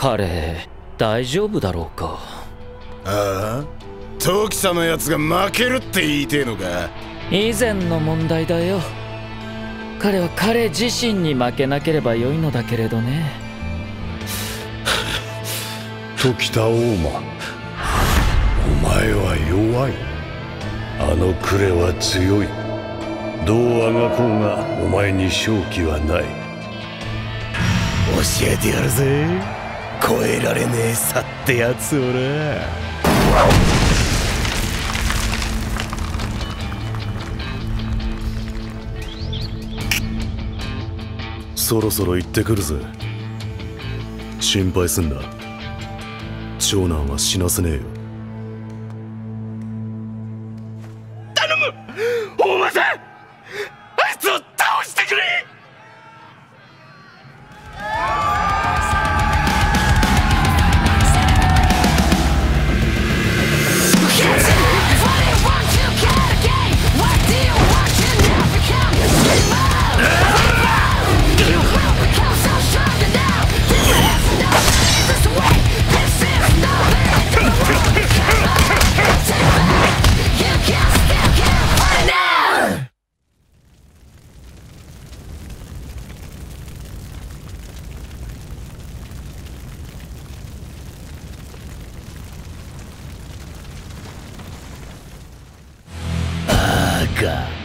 彼大丈夫だろうか？ああ？トキサのやつが負けるって言いてえのか？以前の問題だよ。彼は彼自身に負けなければよいのだけれどね。時田大馬お前は弱い。あのクレは強い。どうあがこうがお前に勝機はない。教えてやるぜ超えられねえさってやつをなそろそろ行ってくるぜ。心配すんな。長男は死なせねえよ。頼む！大間さん Дико.